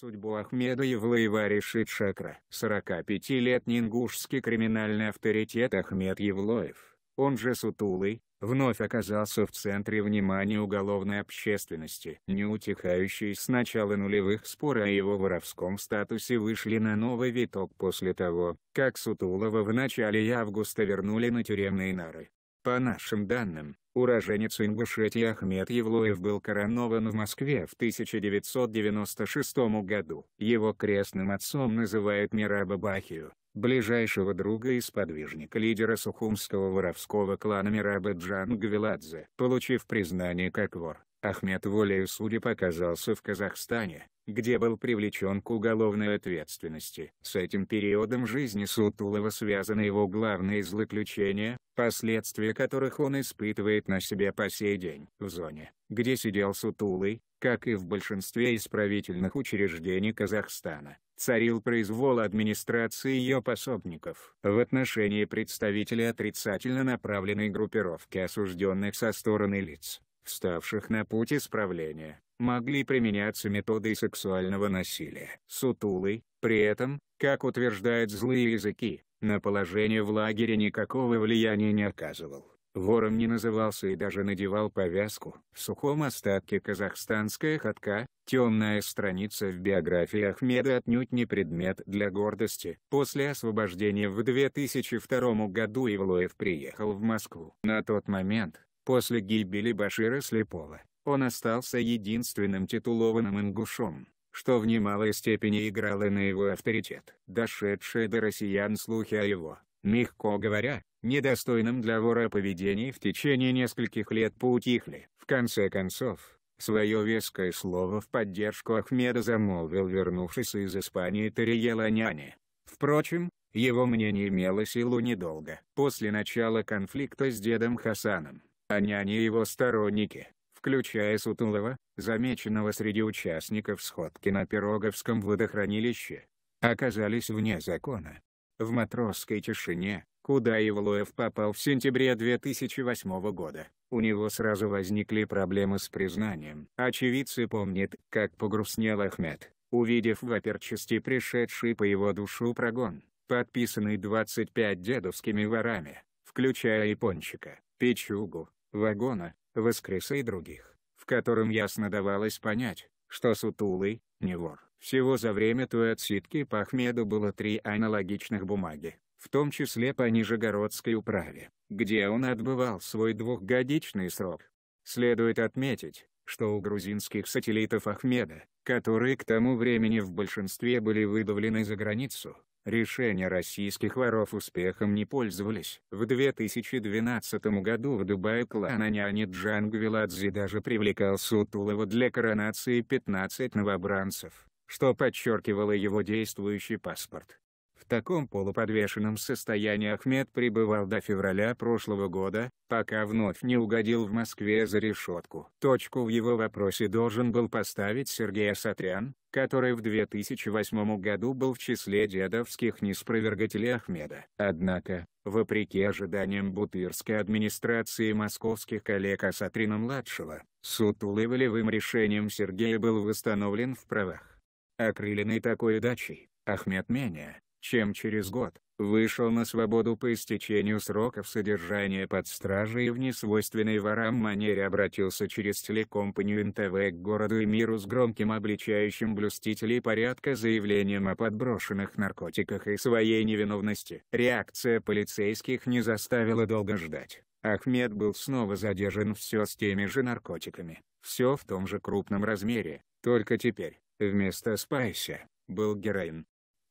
Судьбу Ахмеда Евлаева решит Шакра. 45-летний ингушский криминальный авторитет Ахмед Евлоев, он же Сутулый, вновь оказался в центре внимания уголовной общественности. Неутихающие с начала нулевых споры о его воровском статусе вышли на новый виток после того, как Сутулова в начале августа вернули на тюремные нары. По нашим данным, уроженец Ингушетии Ахмед Евлоев был коронован в Москве в 1996 году. Его крестным отцом называют Мираба Бахию, ближайшего друга и сподвижника лидера сухумского воровского клана Мираба Джан Гвиладзе. Получив признание как вор, Ахмед волею судеб оказался в Казахстане, где был привлечен к уголовной ответственности. С этим периодом жизни Сутулова связаны его главные злоключения, последствия которых он испытывает на себе по сей день. В зоне, где сидел Сутулый, как и в большинстве исправительных учреждений Казахстана, царил произвол администрации и ее пособников. В отношении представителей отрицательно направленной группировки осужденных со стороны лиц, вставших на путь исправления, могли применяться методы сексуального насилия. Сутулый, при этом, как утверждают злые языки, на положение в лагере никакого влияния не оказывал. Вором не назывался и даже надевал повязку. В сухом остатке казахстанская хатка, темная страница в биографии Ахмеда отнюдь не предмет для гордости. После освобождения в 2002 году Ивлоев приехал в Москву. На тот момент, после гибели Башира Слепова, он остался единственным титулованным ингушом, что в немалой степени играло на его авторитет. Дошедшие до россиян слухи о его, мягко говоря, недостойном для вора поведении в течение нескольких лет поутихли. В конце концов, свое веское слово в поддержку Ахмеда замолвил вернувшийся из Испании Тариел Аняне. Впрочем, его мнение имело силу недолго. После начала конфликта с дедом Хасаном, Аняне и его сторонники, включая Сутулова, замеченного среди участников сходки на Пироговском водохранилище, оказались вне закона. В матросской тишине, куда Ивлоев попал в сентябре 2008 года, у него сразу возникли проблемы с признанием. Очевидцы помнят, как погрустнел Ахмед, увидев в оперчасти пришедший по его душу прогон, подписанный 25 дедовскими ворами, включая Япончика, Печугу, Вагона, Воскреса и других, в котором ясно давалось понять, что Сутулый, не вор. Всего за время той отсидки по Ахмеду было три аналогичных бумаги, в том числе по Нижегородской управе, где он отбывал свой двухгодичный срок. Следует отметить, что у грузинских сателлитов Ахмеда, которые к тому времени в большинстве были выдавлены за границу, решения российских воров успехом не пользовались. В 2012 году в Дубае клан Аняни Джанг Виладзе даже привлекал Сутулова для коронации 15 новобранцев, что подчеркивало его действующий паспорт. Таком полуподвешенном состоянии Ахмед пребывал до февраля прошлого года, пока вновь не угодил в Москве за решетку. Точку в его вопросе должен был поставить Сергей Асатрян, который в 2008 году был в числе дедовских неспровергателей Ахмеда. Однако, вопреки ожиданиям бутырской администрации московских коллег Асатрина-младшего, суд улыбливым решением Сергея был восстановлен в правах. Окрыленный такой удачей, Ахмед менее, чем через год, вышел на свободу по истечению сроков содержания под стражей и в несвойственной ворам манере обратился через телекомпанию НТВ к городу и миру с громким обличающим блюстителей порядка заявлением о подброшенных наркотиках и своей невиновности. Реакция полицейских не заставила долго ждать. Ахмед был снова задержан все с теми же наркотиками, все в том же крупном размере, только теперь, вместо спайса, был героин.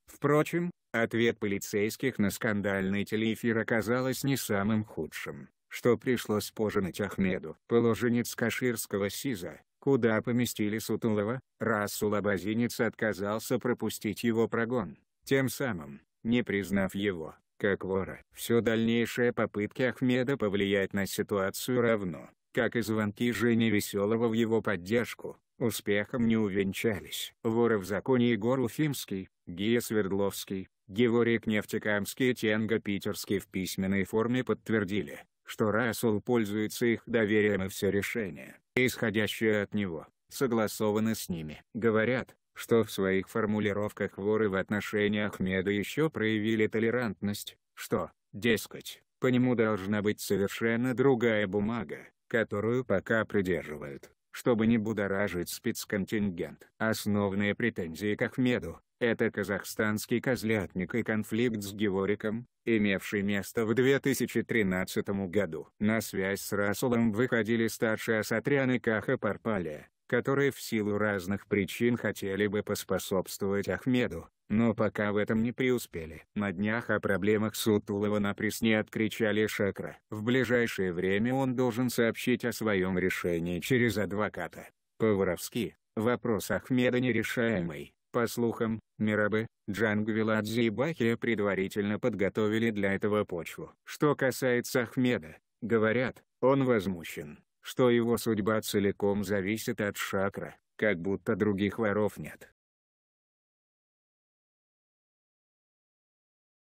Впрочем, ответ полицейских на скандальный телеэфир оказалось не самым худшим, что пришлось поженать Ахмеду. Положенец Каширского СИЗа, куда поместили Сутулова, Расул Абазинец отказался пропустить его прогон, тем самым, не признав его, как вора. Все дальнейшие попытки Ахмеда повлиять на ситуацию равно, как и звонки Жени Веселого в его поддержку, успехом не увенчались. Воры в законе Егор Уфимский, Гия Свердловский, Геворик Нефтекамский и Тенго Питерский в письменной форме подтвердили, что Расул пользуется их доверием и все решения, исходящие от него, согласованы с ними. Говорят, что в своих формулировках воры в отношении Ахмеда еще проявили толерантность, что, дескать, по нему должна быть совершенно другая бумага, которую пока придерживают, чтобы не будоражить спецконтингент. Основные претензии к Ахмеду – это казахстанский козлятник и конфликт с Гевориком, имевший место в 2013 году. На связь с Расулом выходили старшие асатряны Каха Парпалия, которые в силу разных причин хотели бы поспособствовать Ахмеду, но пока в этом не преуспели. На днях о проблемах Сутулова на Пресне откричали Шакра. В ближайшее время он должен сообщить о своем решении через адвоката. По-воровски, вопрос Ахмеда нерешаемый. По слухам, Мирабы, Джангвиладзе и Бахия предварительно подготовили для этого почву. Что касается Ахмеда, говорят, он возмущен, что его судьба целиком зависит от Шакра, как будто других воров нет.